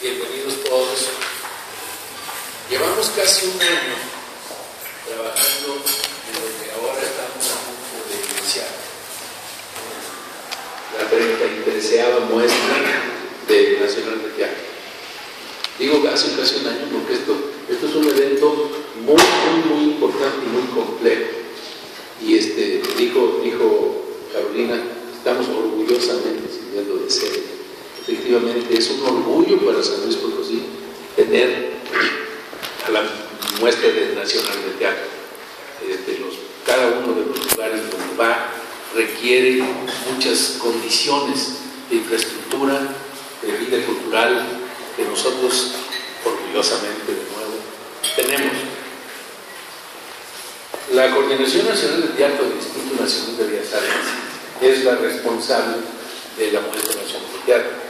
Bienvenidos todos. Llevamos casi un año trabajando en lo que ahora estamos a punto de iniciar. La 33 muestra del Nacional de Teatro. Digo casi casi un año porque esto, esto es un evento muy, muy, muy importante y muy complejo. Y este, dijo, dijo Carolina, estamos orgullosamente sirviendo de ser. Efectivamente, es un orgullo para San Luis Potosí tener a la muestra del Nacional de Teatro. Los, cada uno de los lugares donde va requiere muchas condiciones de infraestructura, de vida cultural, que nosotros orgullosamente de nuevo tenemos. La Coordinación Nacional de Teatro del Instituto Nacional de Bellas Artes es la responsable de la muestra nacional de teatro.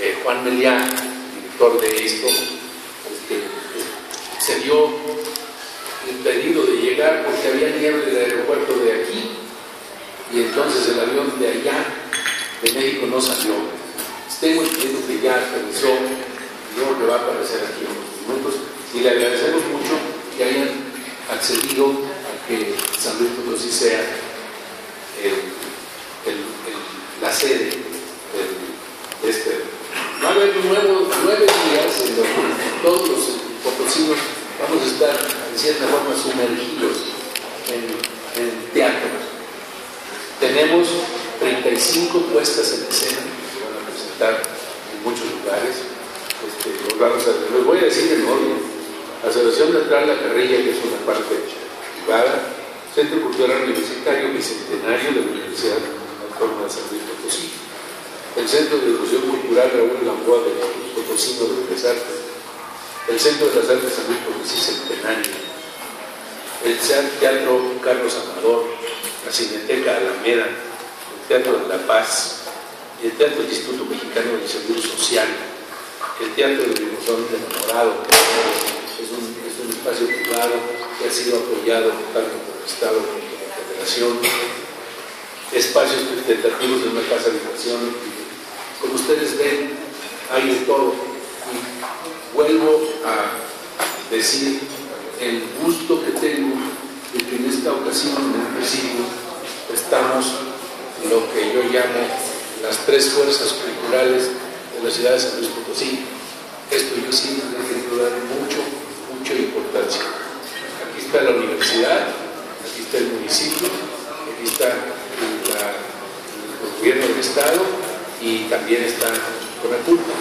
Eh, Juan Meliá, director de esto, este, se dio el pedido de llegar porque había nieve del aeropuerto de aquí y entonces el avión de allá, de México, no salió. Tengo entendido que ya aterrizó, yo que va a aparecer aquí en unos minutos, y le agradecemos mucho que hayan accedido a que San Luis Potosí sea el el, la sede de este. Va a haber nuevo, nueve días en los que todos los potosinos vamos a estar de cierta forma sumergidos en, en teatro. Tenemos 35 puestas en escena que se van a presentar en muchos lugares. Este, los, vamos a, los voy a decir en orden. Asociación Teatral La Carrilla, que es una parte privada, Centro Cultural Universitario Bicentenario de la Universidad Autónoma de San Luis Potosí, el Centro de Difusión Cultural Raúl Gamboa de Potosino de Artes, el Centro de las Artes San Luis Potosí Centenario, el Teatro Carlos Amador, la Cineteca Alameda, el Teatro de la Paz, el Teatro Instituto Mexicano del Seguro Social, el Teatro del Rimosón Enamorado, un, es un espacio privado que ha sido apoyado tanto por el Estado como por la Federación, espacios tentativos de una casa de habitación. Como ustedes ven, hay de todo. Y vuelvo a decir el gusto que tengo de que en esta ocasión, en el presidio, estamos lo que yo llamo las tres fuerzas culturales de la ciudad de San Luis Potosí. Esto yo sí le quiero dar mucho, mucha importancia. Aquí está la universidad, aquí está el municipio, aquí está el gobierno del Estado y también está con la culpa.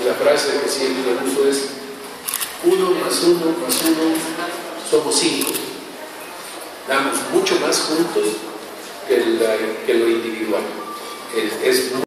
Y la frase que siempre uso es, uno más uno más uno somos cinco. Damos mucho más juntos que lo individual. Es, es